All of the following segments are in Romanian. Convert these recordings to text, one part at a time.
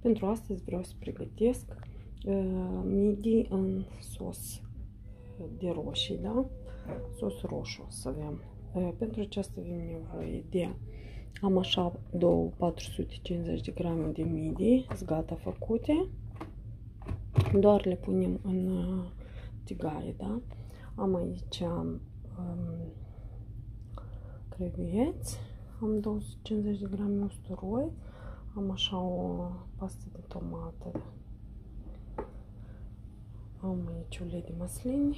Pentru astăzi vreau să pregătesc uh, midi în sos de roșii, da? Sos roșu o să avem. Uh, pentru aceasta avem nevoie de am așa două 450 de grame de midi, sunt gata făcute. Doar le punem în uh, tigaie, da? Am aici um, crevieți, am 250 de grame usturoi, am așa o pastă de tomată. Am aici ulei de măslin,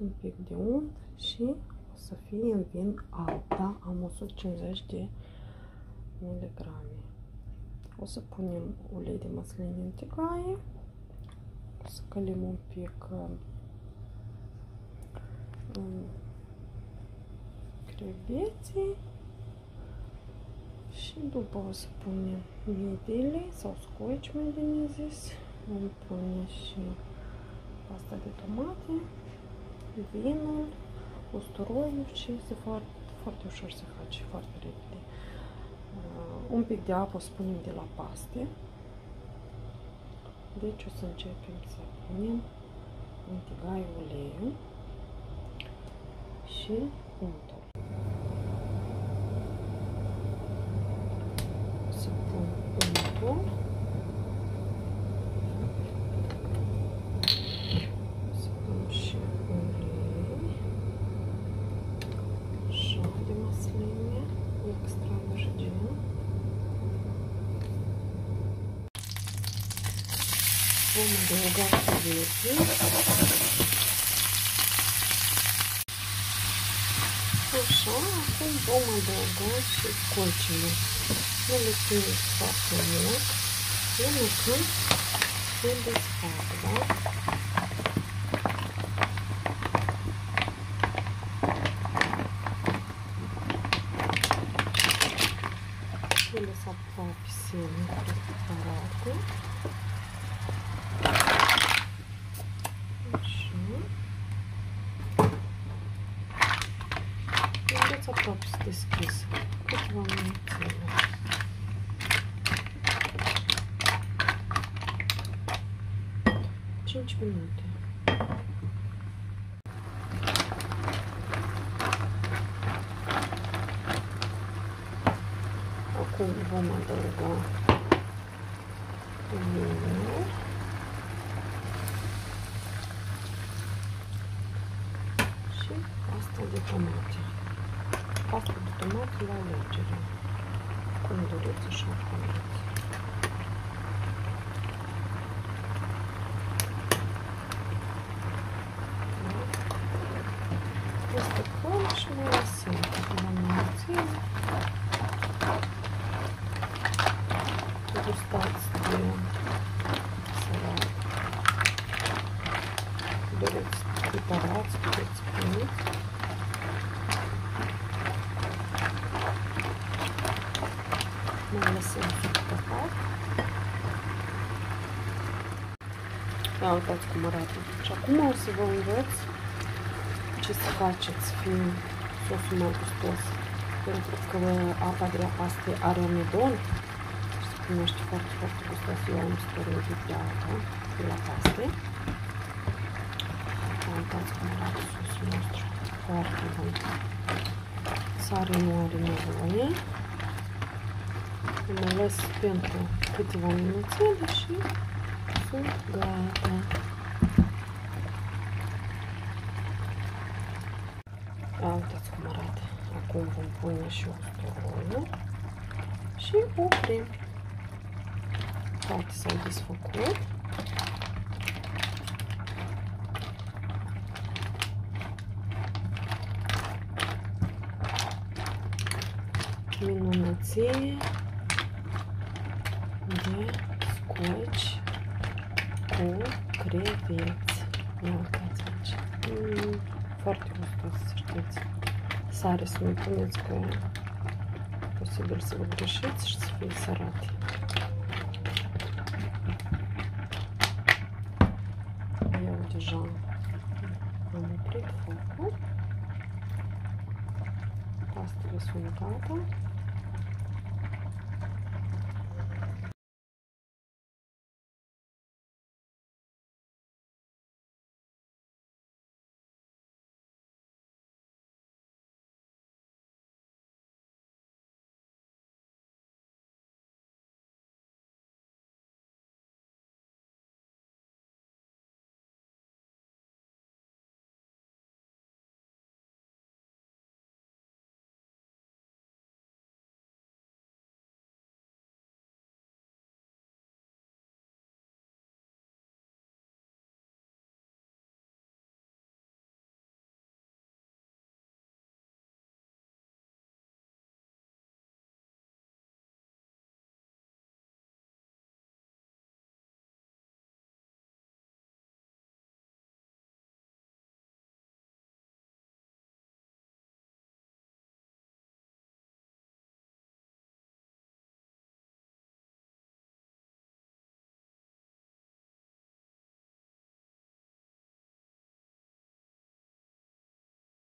un pic de unt și o să fie în vin alb, da? Am 150 de miligrame. O să punem ulei de măslin în tigaie, o să călim un pic um, creveții și după o să punem midile sau scoici, mai bine zis. Vom pune și pasta de tomate, vinul, usturoiul și este foarte, foarte ușor să face, foarte repede. Uh, un pic de apă o să punem de la paste. Deci o să începem să punem în tigaie uleiul și untul. Bun. Să pun și ulei. Așa de măsline, extra virgin. Vom adăuga cuvieții. Așa, acum vom adăuga și colcile. Nu le țineți foarte mult până când se desfac, da? Ele se aproape sempre preparate. Așa. Vedeți aproape să deschis câteva minutele. 5 minute. Acum vom adăuga vinul. Și pasta de tomate. Pasta de tomate la alegere. Cum doriți, așa puneți. și mai lăsăm câteva minutine. Gustați de salat. Doriți preparați, puteți puneți. Mai lăsăm să căpat. Ia uitați cum arată. Și acum o să vă învăț ce să faceți fiind sosul mai gustos. Pentru că apa de la paste are amidon și se primește foarte, foarte gustos. Eu am steroidit de apă de la paste. Uitați cum arată sosul nostru. Foarte bun. Sare nu are nevoie. Îl ales pentru câteva minuțele și sunt gata. Uitați cum arată. Acum vom pune și usturoiul și oprim. Toate s-au desfăcut. Minunăție de scoci cu creveți. Ia uitați aici. Mm, foarte gustos, să știți. Sare să nu puneți că e posibil să vă greșiți și să fie sărate. Eu deja am oprit focul. Pastele sunt gata.